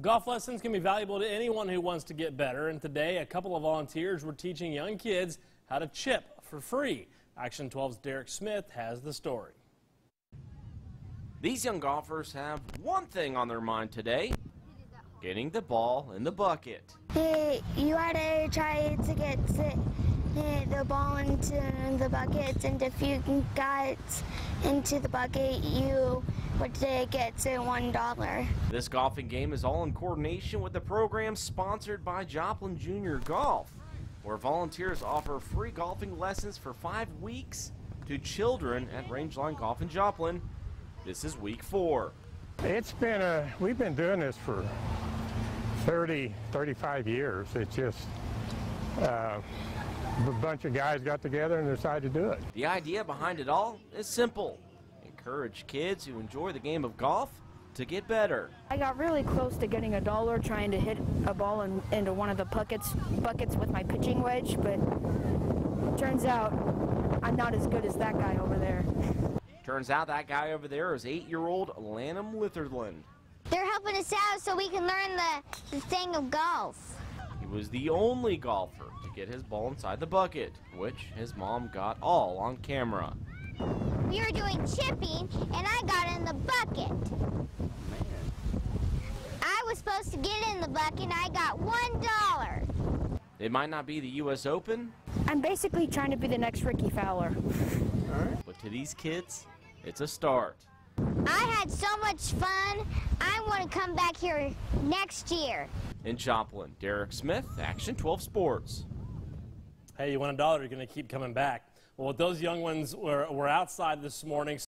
Golf lessons can be valuable to anyone who wants to get better, and today a couple of volunteers were teaching young kids how to chip for free. Action 12's Derek Smith has the story. These young golfers have one thing on their mind today getting the ball in the bucket. Hey, you gotta try to get the, the ball into the bucket, and if you got into the bucket, you would uh, get to one dollar. This golfing game is all in coordination with the program sponsored by Joplin Junior Golf, where volunteers offer free golfing lessons for five weeks to children at Rangeline Golf in Joplin. This is week four. It's been a, we've been doing this for 30, 35 years. It's just uh, a bunch of guys got together and decided to do it. The idea behind it all is simple encourage kids who enjoy the game of golf to get better. I got really close to getting a dollar trying to hit a ball in, into one of the buckets, buckets with my pitching wedge, but turns out I'm not as good as that guy over there. Turns out that guy over there is eight year old Lanham Litherland. They're helping us out so we can learn the, the thing of golf. He was the only golfer to get his ball inside the bucket, which his mom got all on camera. We were doing chipping, and I got in the bucket. I was supposed to get in the bucket, and I got one dollar. It might not be the U.S. Open, I'm basically trying to be the next Rickie Fowler. but to these kids, it's a start. I had so much fun. I want to come back here next year. In Joplin, Derek Smith, Action 12 Sports. Hey, you want a dollar, you're going to keep coming back. Well, those young ones were, were outside this morning.